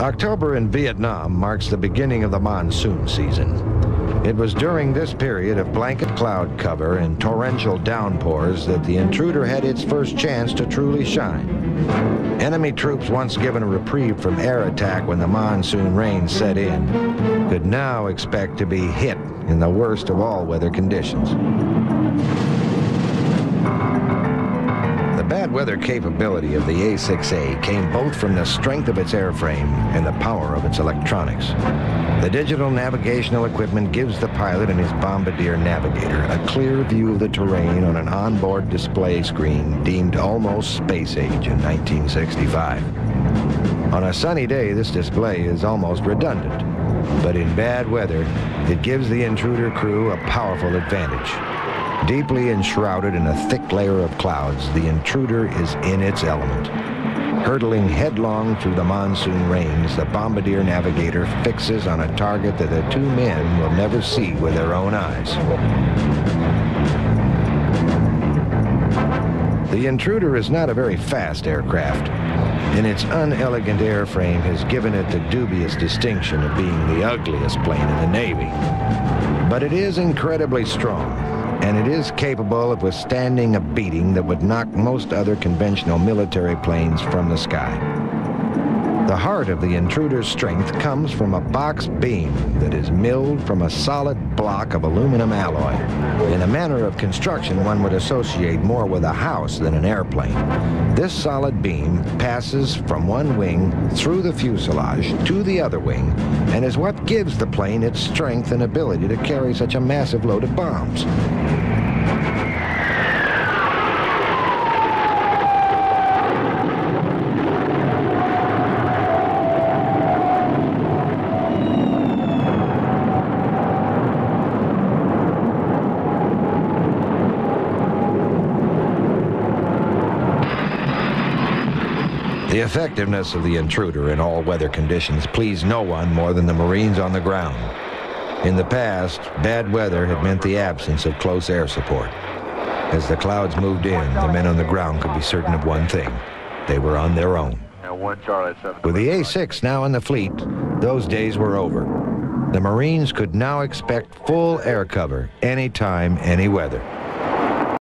October in Vietnam marks the beginning of the monsoon season. It was during this period of blanket cloud cover and torrential downpours that the intruder had its first chance to truly shine. Enemy troops, once given a reprieve from air attack when the monsoon rain set in, could now expect to be hit in the worst of all weather conditions. Weather capability of the A-6A came both from the strength of its airframe and the power of its electronics. The digital navigational equipment gives the pilot and his Bombardier navigator a clear view of the terrain on an onboard display screen deemed almost space age in 1965. On a sunny day, this display is almost redundant, but in bad weather, it gives the intruder crew a powerful advantage. Deeply enshrouded in a thick layer of clouds, the intruder is in its element. Hurtling headlong through the monsoon rains, the Bombardier navigator fixes on a target that the two men will never see with their own eyes. The intruder is not a very fast aircraft, and its unelegant airframe has given it the dubious distinction of being the ugliest plane in the Navy. But it is incredibly strong, and it is capable of withstanding a beating that would knock most other conventional military planes from the sky. The heart of the intruder's strength comes from a box beam that is milled from a solid block of aluminum alloy. In a manner of construction one would associate more with a house than an airplane. This solid beam passes from one wing through the fuselage to the other wing and is what gives the plane its strength and ability to carry such a massive load of bombs. The effectiveness of the intruder in all weather conditions pleased no one more than the Marines on the ground. In the past, bad weather had meant the absence of close air support. As the clouds moved in, the men on the ground could be certain of one thing. They were on their own. With the A-6 now in the fleet, those days were over. The Marines could now expect full air cover anytime, any weather.